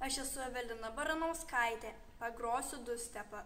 aš esu evelina baranauskaitė. Pagrosiu dustepą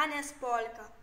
Hannes Polka.